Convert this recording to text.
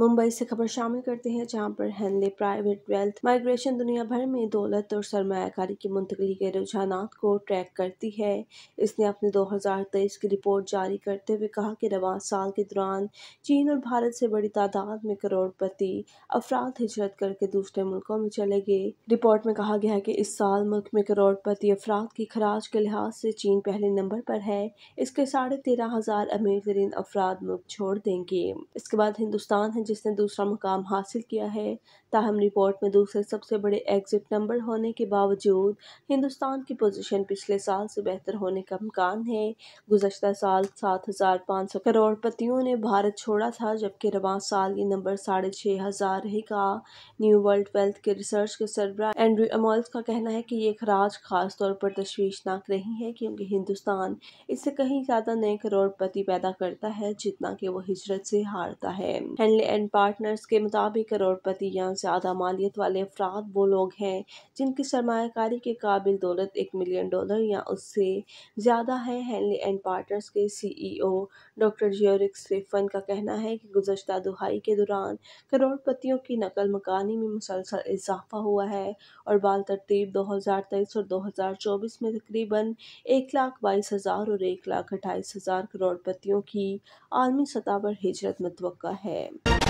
मुंबई से खबर शामिल करते हैं, जहाँ पर हेनले प्राइवेट वेल्थ माइग्रेशन दुनिया भर में दौलत और सरमाकारी की मुंतकली के रुझान को ट्रैक करती है। इसने अपने 2023 की रिपोर्ट जारी करते हुए कहा कि रवा साल के दौरान चीन और भारत से बड़ी तादाद में करोड़पति अफराद हिजरत करके दूसरे मुल्कों में चले गए। रिपोर्ट में कहा गया है कि इस साल मुल्क में करोड़पति अफराद की खराज के लिहाज से चीन पहले नंबर पर है। इसके साढ़े तेरह हज़ार अमीर तरीन अफराद मुल्क छोड़ देंगे। इसके बाद हिंदुस्तान है जिसने दूसरा मुकाम हासिल किया है। ताहम रिपोर्ट में दूसरे सबसे बड़े एग्जिट नंबर होने के बावजूद हिंदुस्तान की पोजीशन पिछले साल से बेहतर होने का इम्कान है। गुजशत साल सात हज़ार पाँच सौ करोड़पतियों ने भारत छोड़ा था, जबकि रवा साल ये नंबर साढ़े छः हज़ार रहेगा। न्यू वर्ल्ड वेल्थ के रिसर्च के सरबरा एंड्रू अमोल्स का कहना है कि ये खराज खास तौर पर तशवीशनाक नहीं है, क्योंकि हिंदुस्तान इससे कहीं ज़्यादा नए करोड़पति पैदा करता है, जितना कि वो हिजरत से हारता है। हेनले एंड पार्टनर्स के मुताबिक करोड़पति या ज़्यादा मालियत वाले अफराद वो लोग हैं, जिनकी सरमाकारी के काबिल दौलत एक मिलियन डॉलर या उससे ज़्यादा है। हेनले एंड पार्टनर्स के सीईओ डॉक्टर जियोरिक स्टेफन का कहना है कि गुजशत दुहाई के दौरान करोड़पतियों की नकल मकानी में मुसलसल इजाफा हुआ है और बाल तरतीब दो हज़ार तेईस और दो हज़ार चौबीस में तकरीबन एक लाख बाईस हज़ार और एक लाख अट्ठाईस हज़ार करोड़पतियों की आलमी सतह पर हिजरत मतवक़ा है।